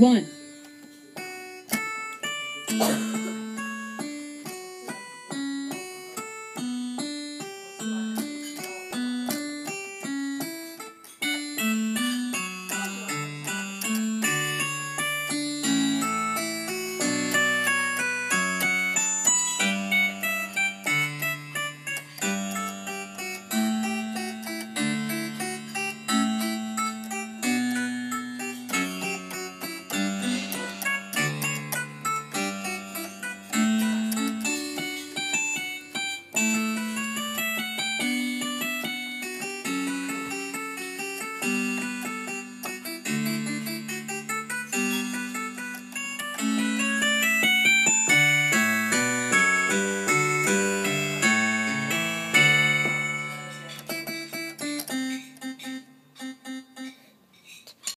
one.